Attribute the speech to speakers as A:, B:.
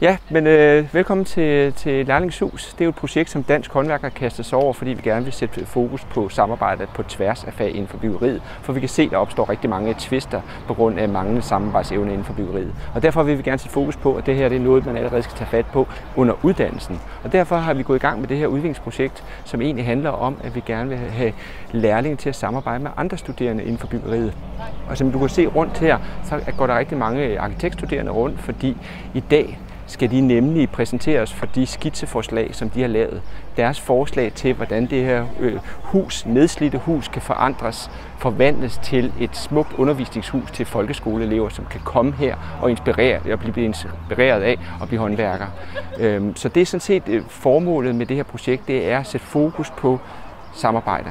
A: Ja, men øh, velkommen til, til Lærlingshus. Det er jo et projekt, som Dansk Håndværk har kastet sig over, fordi vi gerne vil sætte fokus på samarbejdet på tværs af fag inden for byggeriet. For vi kan se, at der opstår rigtig mange tvister på grund af manglende samarbejdsevne inden for byggeriet. Og derfor vil vi gerne sætte fokus på, at det her det er noget, man allerede skal tage fat på under uddannelsen. Og derfor har vi gået i gang med det her udviklingsprojekt, som egentlig handler om, at vi gerne vil have lærlinge til at samarbejde med andre studerende inden for byggeriet. Og som du kan se rundt her, så går der rigtig mange arkitektstuderende rundt, fordi i dag skal de nemlig præsenteres for de skitseforslag, som de har lavet. Deres forslag til, hvordan det her øh, hus, nedslidte hus, kan forandres, forvandles til et smukt undervisningshus til folkeskoleelever, som kan komme her og inspirere, og blive inspireret af at blive håndværkere. Øhm, så det er sådan set øh, formålet med det her projekt, det er at sætte fokus på samarbejde